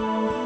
Música